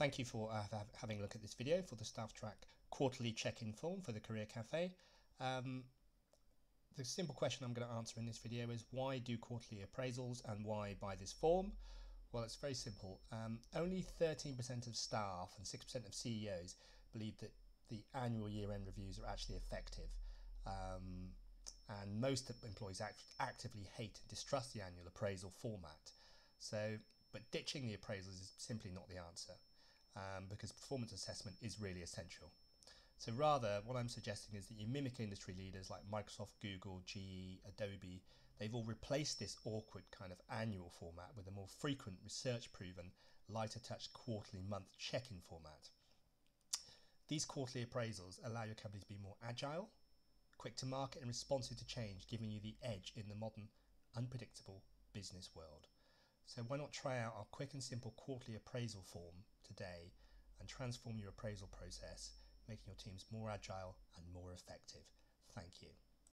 Thank you for uh, having a look at this video for the StaffTRAK quarterly check-in form for the Career Cafe. Um, the simple question I'm going to answer in this video is why do quarterly appraisals and why buy this form? Well, it's very simple. Um, only 13% of staff and 6% of CEOs believe that the annual year-end reviews are actually effective. Um, and most employees act actively hate and distrust the annual appraisal format. So, but ditching the appraisals is simply not the answer um, because performance assessment is really essential. So rather, what I'm suggesting is that you mimic industry leaders like Microsoft, Google, GE, Adobe. They've all replaced this awkward kind of annual format with a more frequent, research-proven, lighter touch quarterly month check-in format. These quarterly appraisals allow your company to be more agile, quick to market and responsive to change, giving you the edge in the modern, unpredictable business world. So why not try out our quick and simple quarterly appraisal form today and transform your appraisal process making your teams more agile and more effective. Thank you.